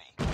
ready.